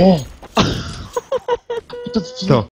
Oh. No.